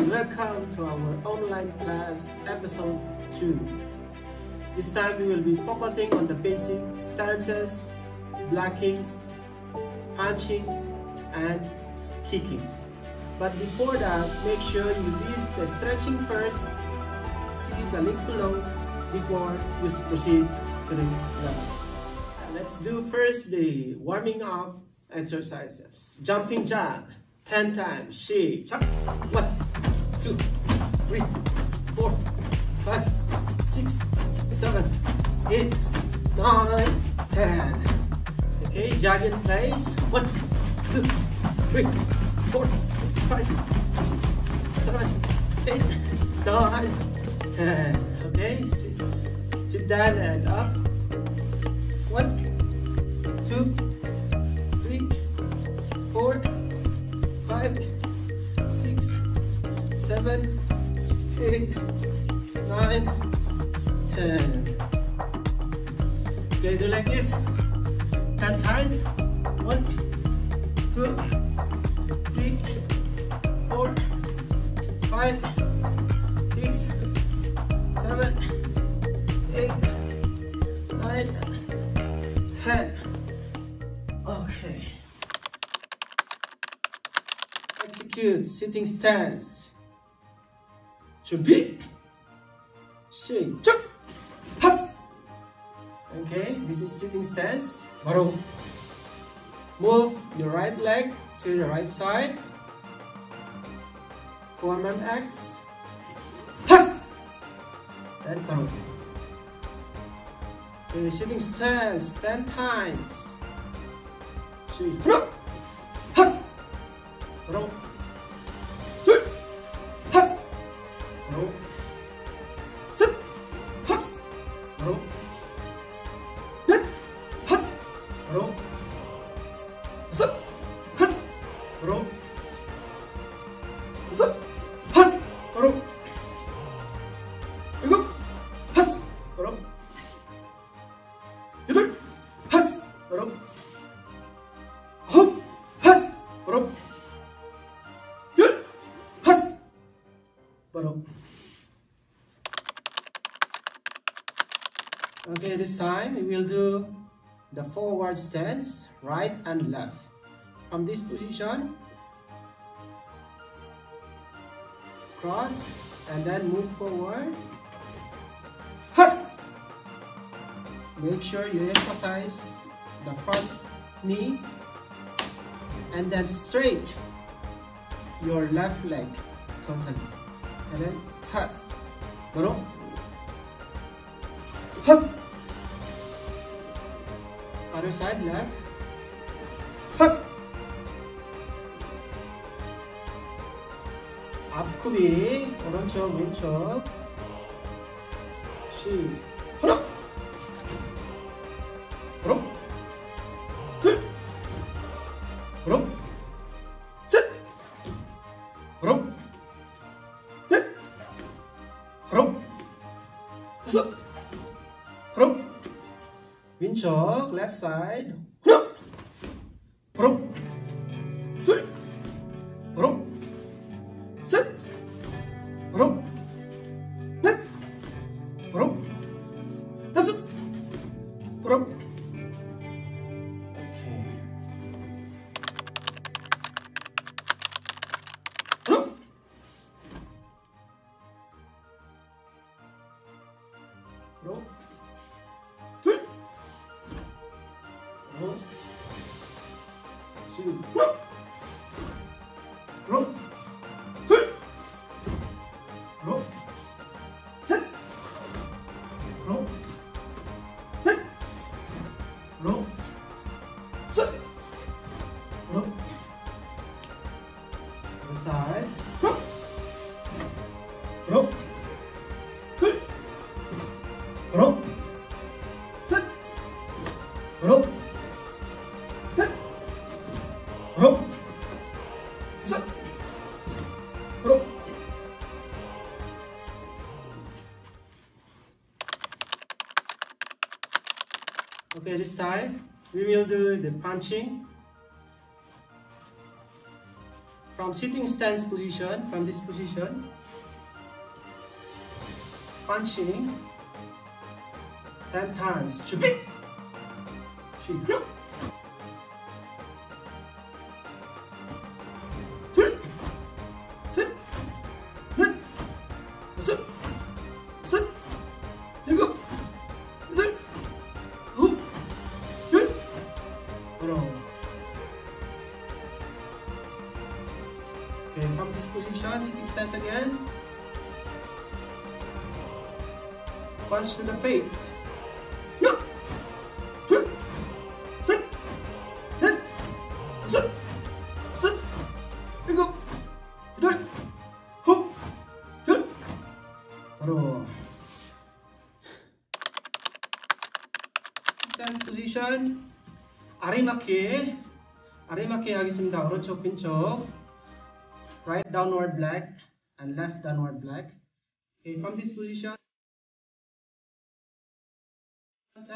everyone, welcome to our online class episode 2. This time we will be focusing on the basic stances, blockings, punching, and kickings. But before that, make sure you do the stretching first. See the link below before you proceed to this level. Let's do first the warming up exercises. Jumping jack. 10 times. 시작. 1, 2, 3, 4, 5, 6, 7, 8, 9, 10. Okay, jog in place. 1, 2, 3, 4, 5, 6, 7, 8, 9, 10. Okay, sit, sit down and up. 1, 2, 3, 4, five, six, seven, eight, nine, ten. Okay, do like this. Ten times. One, two, three, four, five, six, seven, eight, nine, ten. Okay. execute sitting stance 준비 시작 하스 okay this is sitting stance 바로 move your right leg to the right side forearm X 하스 then 바로 okay, sitting stance 10 times 시작 하스 바로 Okay, this time we will do the forward stance, right and left. From this position, cross and then move forward. Huss! Make sure you emphasize the front knee and then straight your left leg totally. And then huss. Bro. Huss! Other side, left. Huss! 앞굽이 오른쪽 왼쪽 시 하나 side. Roll. Three. Sit. Roll. Net. Roll. That's it. Roll. this time we will do the punching. From sitting stance position from this position. Punching. 10 times. punch to the face. Yup! Two! Sit! Hit! Sit! Sit! You go! You do it! Hop! Hit! Baru. Stance position. 아래마키. 아래마키 하겠습니다. 오른쪽 빈쪽. Right downward block and left downward block. Okay, from this position.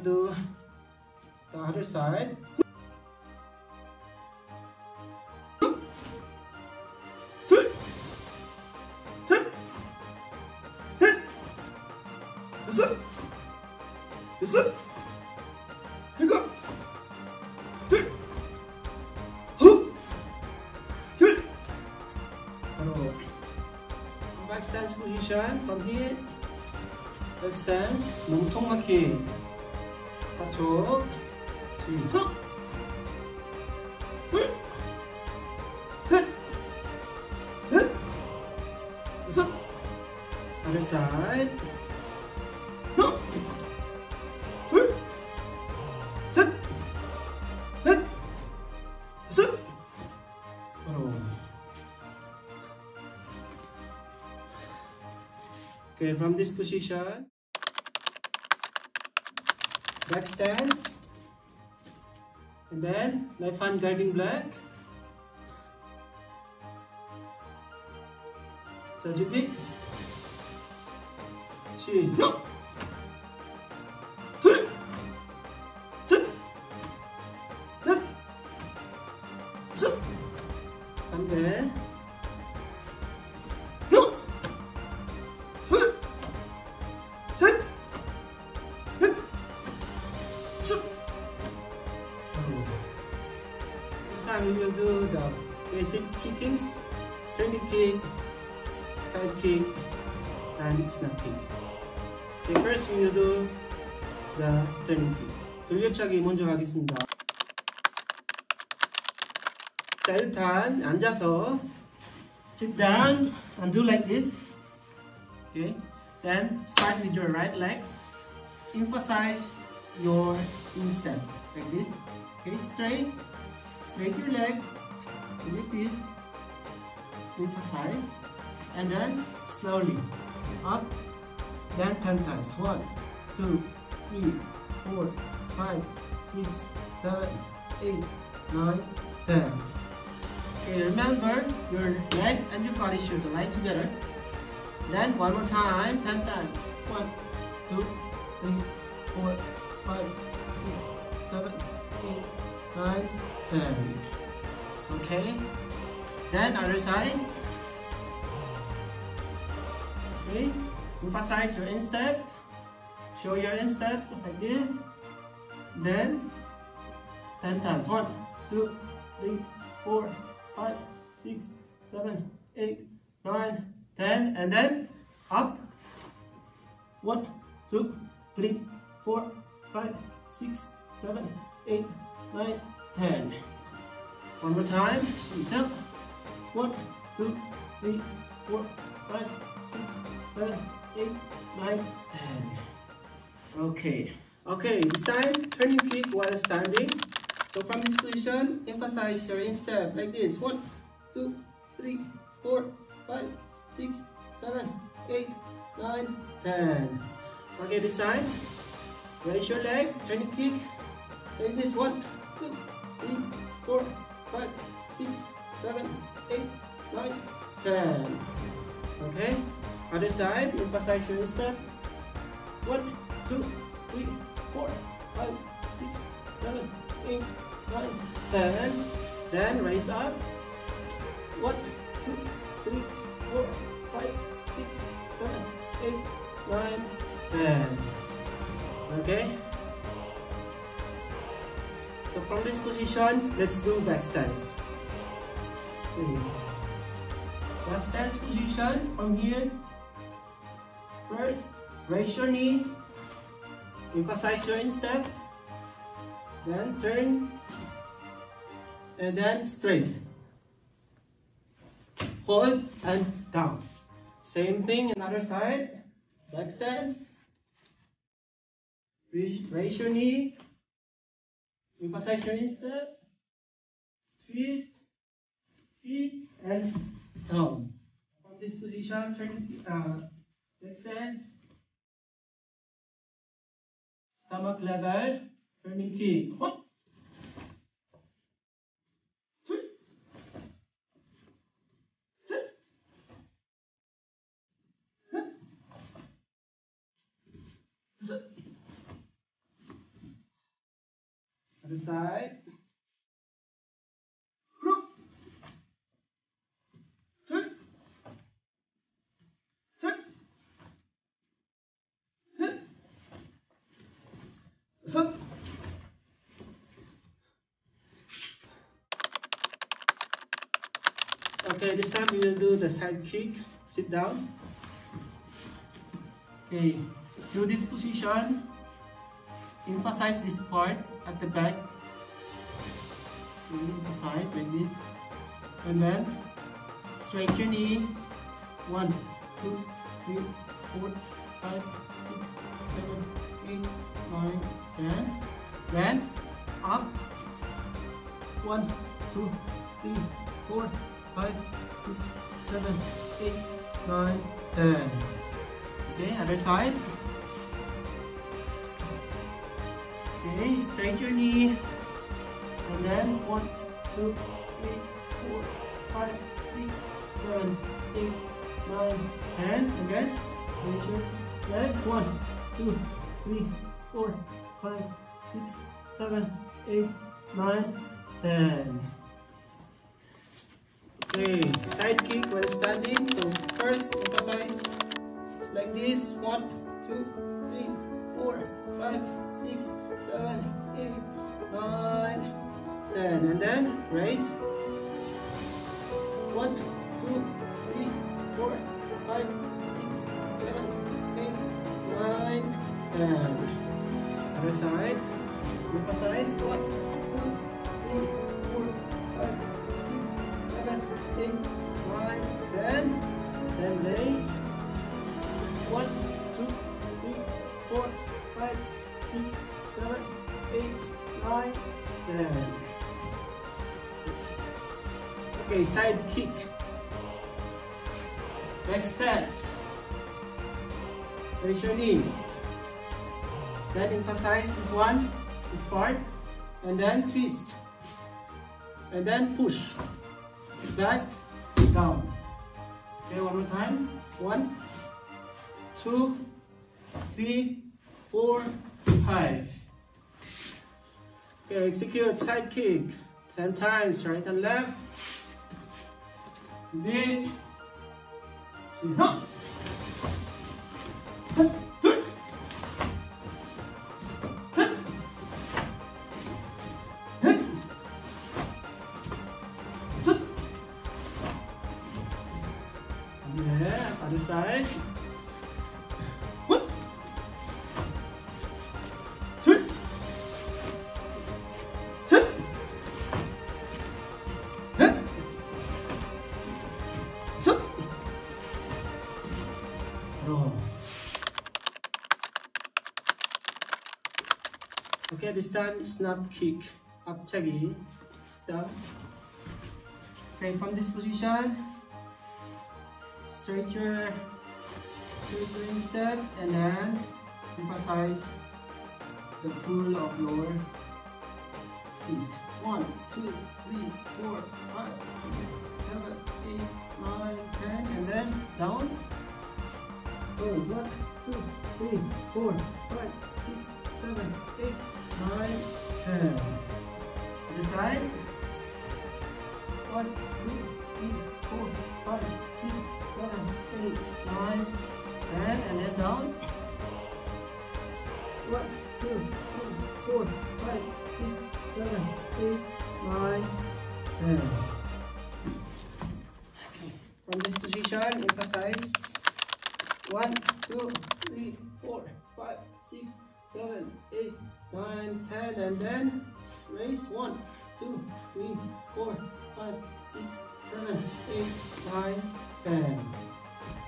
we will do the other side. Back stance position from here 엑스텐스 몸통 막히 바쪽 시작 둘셋넷 다섯 other side 하나 둘셋넷 다섯 바로 Okay, from this position, stance and then left hand guiding block. Surgically. She no. And then and snap kick. Okay, first we will do the turning kick. 돌려차기 먼저 하겠습니다. 자, 일단 앉아서 sit down and do like this. Okay, then start with your right leg. Emphasize your instep like this. Okay, straight straight your leg like this emphasize and then slowly up then 10 times 1 2 3 4 5 6 7 8 9 10 okay remember your leg and your body should align together. Then one more time 10 times. 1 2 3 4 5 6 7 8 9 10 okay? Then other side emphasize your instep show your instep like this then 10 times 1 2 3 4 5 six, seven, eight, nine, ten, and then up. One, two, three, four, five, six, seven, eight, nine, ten. One more time. Up. One, two, three, four, five, six, seven, eight, nine, ten. Okay. Okay, this time turning kick while standing. So from this position, emphasize your instep like this. One, two, three, four, five, six, seven, eight, nine, ten. Okay, this time, raise your leg, turning kick like this. One, two, three, four, five, six, seven, eight, nine, ten. Okay, other side, emphasize your step. One, two, three, four, five, six, seven, eight, nine, ten. Then raise up. One, two, three, four, five, six, seven, eight, nine, ten. Okay. So from this position, let's do back stance. Okay. Back stance position from here. First, raise your knee. Emphasize your instep. Then turn. And then straight. Hold and down. Same thing another side. Back stance. Raise your knee. Emphasize your instep. Twist. Feet and down. From this position turn uh, back stance? stomach level, turning kick. One, two, sit, sit. Other side. Okay, this time we will do the side kick. Sit down. Okay, do this position. Emphasize this part at the back. Emphasize like this. And then straight your knee. One, two, three, four, five, six, seven, eight, nine, ten. Then up. One, two, three, four, 5, 6, 7, 8, 9, 10. Okay, other side. Okay, straight your knee. And then 1, 2, 3, 4, 5, 6, 7, 8, 9, 10. And guys, raise your leg. 1, 2, 3, 4, 5, 6, 7, 8, 9, 10 a side kick while standing. So first emphasize like this. One, two, three, four, five, six, seven, eight, nine, ten. And then raise. One, two, three, four, five, six, seven, eight, nine, ten. Other side. Emphasize. One. Okay, side kick. Back stance. Raise your knee. Then emphasize this one, this part, and then twist. And then push. Back, down. Okay, one more time. One, two, three, four, five. Okay, execute side kick. Ten times, right and left. Big. Huh. Yes. Good. Sit. Okay, this time it's not kick, 앞차기, stop. Okay, from this position, straight your shouldering step and then emphasize the pull of your feet. One, two, three, four, five, six, seven, eight, nine, ten, and then down. Pull. One, two, three, four, five, six, seven, eight nine, ten. Other side. One, two, three, four, five, six, seven, eight, nine, ten, and then down. One, two, three, four, five, six, seven, eight, nine, ten. Okay. From this position, emphasize. One, two, three, four, five, six, seven, eight, nine, ten, and then raise. One, two, three, four, five, six, seven, eight, nine, ten.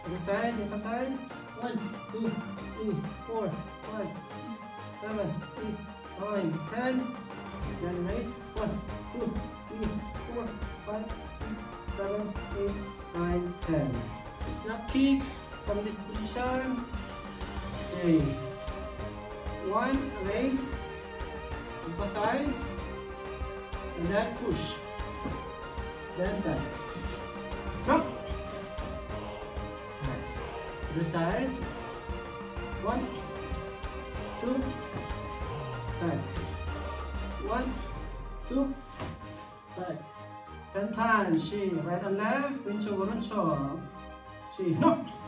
Other side, emphasize. One, two, three, four, five, six, seven, eight, nine, ten. Then raise. One, two, three, four, five, six, seven, eight, nine, ten. Snap kick from this position. Okay One, raise. Emphasize. And then push. Then back. Drop. Right. Other side. One, two, back. One, two, back. Ten times. 시 right and left. 왼쪽 오른쪽. 시 하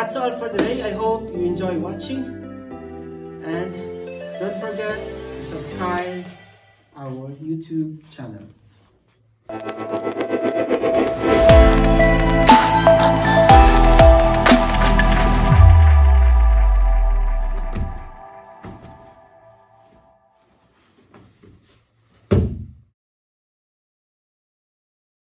That's all for today. I hope you enjoy watching. And don't forget to subscribe our YouTube channel.